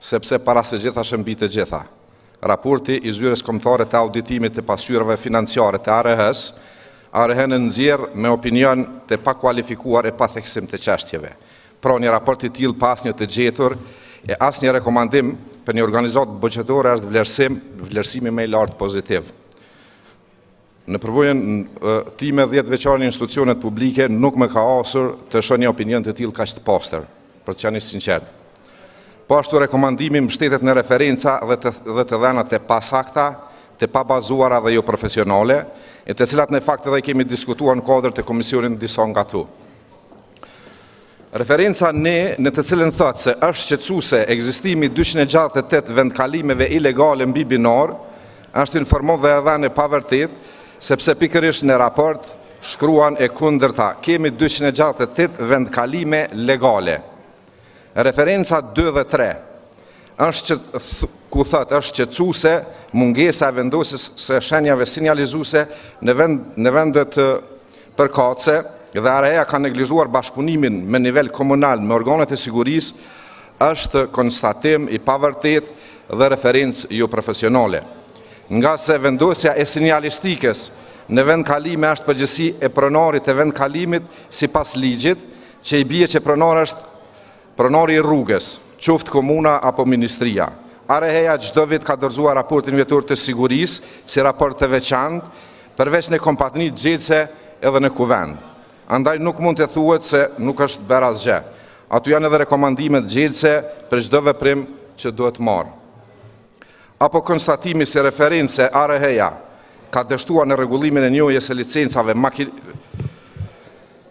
Sepse para së gjithash e mbi të gjitha, raporti i Zyrës Kombëtare të Auditimit të Pasqyrave Financiare të ARH-së, ARH-në nxjerr me opinion të pakualifikuar e pa theksim të çështjeve. Pra një raport i tillë pa asnjë të gjetur e asnjë rekomandim për një organizatë buxhetore është vlerësim, vlerësimi më i lartë pozitiv. Në përvojën time dhjetë vjeçare në institucionet publike nuk më ka rastisur të shoh një opinion të tillë kaq të pastër, për të qenë i sinqertë. Po ashtu rekomandimi mbështetet në referenca dhe të, dhe të dhëna të pasakta, të pabazuara dhe joprofesionale, e të cilat në fakt edhe i kemi diskutuar në kuadër të komisionit në disa nga to. Referenca një në të cilën thotë se është shqetësuese ekzistimi i dyqind e gjashtëdhjetë e tetë vendkalimeve ilegale mbi binarë, është informatë dhe e dhënë e pavërtetë, sepse pikërisht në raport shkruan e kundërta, kemi dyqind e gjashtëdhjetë e tetë vendkalime legale. Referenca dy dhe tre është ku thotë është shqetësuese mungesa e vendosjes së shenjave sinjalizuese në vendet përkatëse dhe ARH-ja ka neglizhuar bashkëpunimin me nivel komunal me organet e sigurisë është konstatim i pavërtetë dhe referencë joprofesionale. Ngase vendosja e sinjalistikës në vendkalime është përgjegjësi e pronarit të vendkalimit sipas ligjit, Që i bie që pronar është pronari i rrugës, qoftë komuna apo ministria. ARH-ja çdo vit ka dorëzuar raportin vjetor të sigurisë si raport të veçantë, përveç në kompanitë gjegjëse edhe në Kuvend. Andaj nuk mund të thuhet se nuk është bërë asgjë. Aty janë edhe rekomandimet gjegjëse për çdo veprim që duhet marrë. apo konstatimi si referencë se ARH-ja ka dështuar në rregullimin e njohjes së licencave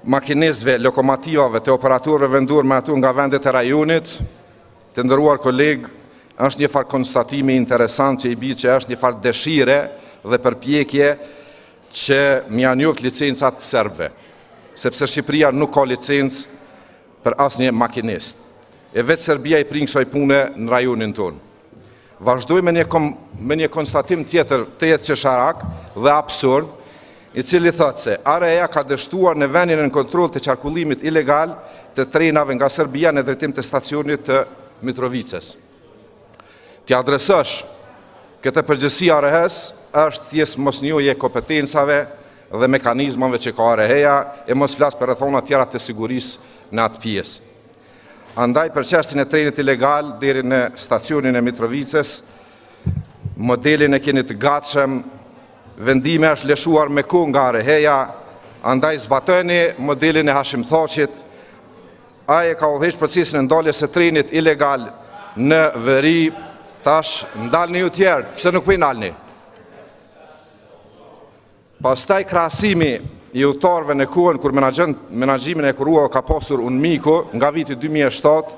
makinistëve, lokomotivave të operatorëve vendorë me ato nga vendet e rajonit, të nderuar kolegë, është një farë konstatimi interesant që i bie që është një farë dëshire dhe përpjekje që m'ia njoft licencat serbëve. Sepse Shqipëria nuk ka licencë për asnjë makinist. E vetë Serbia i prinë kësaj pune në rajonin tonë. Vazhdoj me një, kom, me një konstatim tjetër të jetë qesharak dhe absurd, i cili thotë se ARH-ja ka dështuar në vënien në kontroll të qarkullimit ilegal të trenave nga Serbia në drejtim të stacionit të Mitrovicës. T'i adresosh këtë përgjegjësi ARH-së është thjesht mosnjohje e kompetencave dhe mekanizmave që ka ARH-ja, e mos flas për rrethona tjera të sigurisë në atë pjesë. Andaj për çështjen e trenit ilegal deri në stacionin e Mitrovicës, modelin e keni të gatshëm, vendimi është lëshuar me kohë nga ARH-ja, andaj zbatojeni modelin e Hashim Thaçit, Ai e ka udhëheq procesin e ndaljes së trenit ilegal në veri. Tash ndalni ju tjerë, pse nuk po i ndalni? Pastaj krahasimi i udhëtarëve në kohën kur menaxhimin e hekurudhave ka pasur UNMIK-u nga viti 2007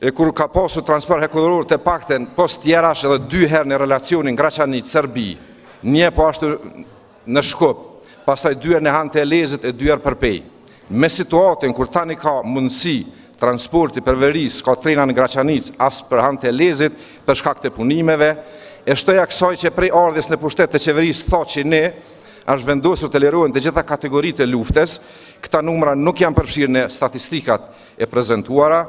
E kur ka pasur transport hekurudhor të paktën pos tjerash edhe dy herë në relacionin Graçanicë Serbi, një po ashtu në Shkup, pastaj dy herë në Han të Elezit e dy herë për Pejë. Me situatën kur tani ka mundësi transporti për veri s'ka trena në Graçanicë as për Han të Elezit për shkak të punimeve, e shtoja kësaj që prej ardhjes në pushtet të qeverisë Thaçi 1 është vendosur të lirohen të gjitha kategoritë e luftës, këta numra nuk janë përfshirë në statistikat, e prezentuara.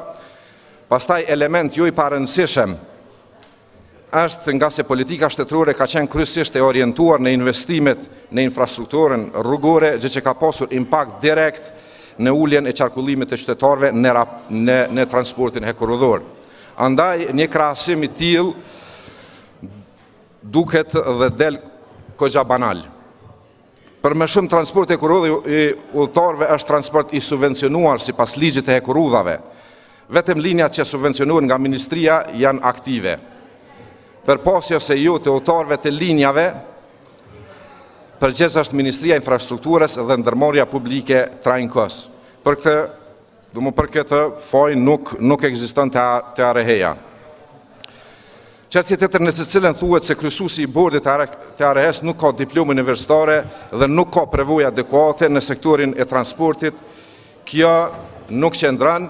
Pastaj element jo i parëndësishem është ngase politika shtetërore ka qenë kryesisht e orientuar në investimet në infrastrukturën rrugore, gjë që ka pasur impakt direkt në uljen e qarkullimit të qytetarëve në, në, në transportin hekurudhor. Andaj, një krahasim i tillë duket dhe del koxha banal. Për më shumë transporti hekurudhor i udhëtarëve është transport i subvencionuar sipas ligjit të hekurudhave. Vetëm linjat që subvencionohen nga ministria janë aktive. Për pasje ose jo të udhëtarëve të linjave përgjegjës është Ministria e Infrastrukturës dhe Ndërmarrja Publike Trainkos. Për këtë, domethënë për këtë faj nuk nuk ekziston të te ARH-ja. Çështje tjetër në të cilën thuhet se kryesuesi i bordit të ARH-së nuk ka diplomë universitare dhe nuk ka përvojë adekuate në sektorin e transportit, kjo nuk qëndron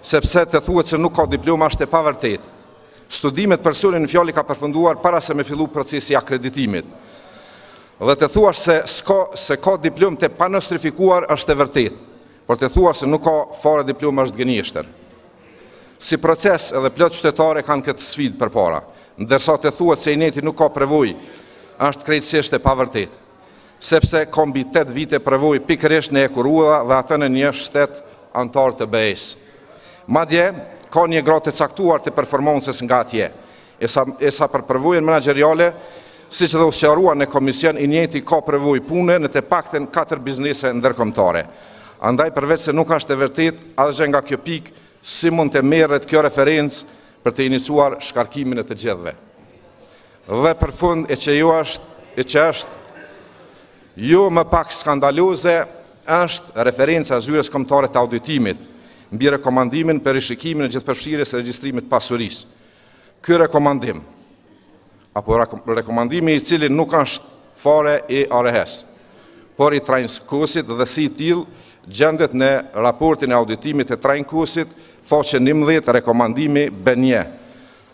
sepse të thuhet se nuk ka diplomë është e pavërtetë. Studimet personi në fjalë i ka përfunduar para se me fillu procesi i akreditimit. Dhe të thuash se s'ka se ka diplomë të panostrifikuar është e vërtetë. Por të thuash se nuk ka fare diplomë është gënjeshtër. Si proces edhe plot qytetarë kanë këtë sfidë përpara, ndërsa të thuhet se i njëjti nuk ka prevojë është krejtësisht e pavërtetë, sepse ka mbi tetë vite prevojë pikërisht në hekurudha dhe atë në një shtet anëtar të BE-së. Madje, ka një gradë të caktuar të performancës nga atje, E sa për përvojën menaxheriale, siç dhe u sqarua në komision, i njëjti ka përvojë pune në të paktën katër biznese ndërkombëtare. Andaj përveç se nuk është e vërtetë, asgjë nga kjo pikë, si mund të merret kjo referencë për të iniciuar shkarkimin e të gjithëve? Dhe për fund, e që jo është, e që është jo më pak skandaloze, është referenca e Zyrës Kombëtare të Auditimit mbi rekomandimin për rishikimin e gjithëpërfshirjes së regjistrimit të pasurisë. Ky rekomandim, apo rekomandimi i cili nuk është fare i ARH-së, por i Trainkosit dhe si i tillë gjendet në raportin e auditimit të Trainkosit, faqe njëmbëdhjetë, rekomandimi B një.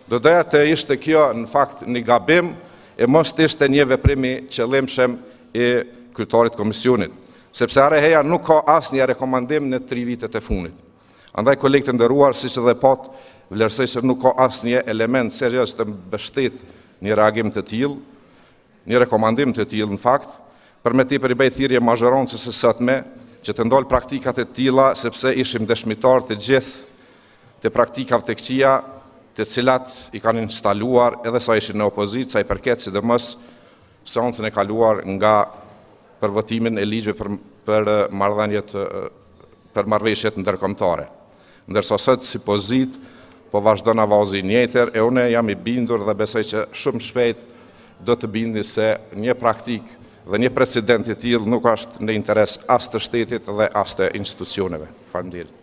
Do doja të ishte kjo në fakt një gabim e mos të ishte një veprim i qëllimshem i kryetarit të Komisionit, sepse ARH-ja nuk ka asnjë rekomandim në tri vitet e fundit. Andaj kolegë të nderuar, siç edhe patë, vlerësoj se nuk ka asnjë element serioz të mbështet një reagim të tillë, një rekomandim të tillë në fakt, për më tepër i bëj thirrje mazhorancës së sotme që të ndalë praktika të tilla sepse ishim dëshmitarë të gjithë të praktikave të këqija të cilat i kanë instaluar edhe sa ishin në opozitë, sa i përket sidomos seancën e kaluar nga për votimin e ligjeve për për marrëdhëniet për marrëveshjet ndërkombëtare. Ndërsa sot si pozitë po vazhdon avazi i njëjtë e unë jam i bindur dhe besoj që shumë shpejt do të bindeni se një praktikë dhe një precedent i tillë nuk është në interes as të shtetit dhe as të institucioneve. Faleminderit.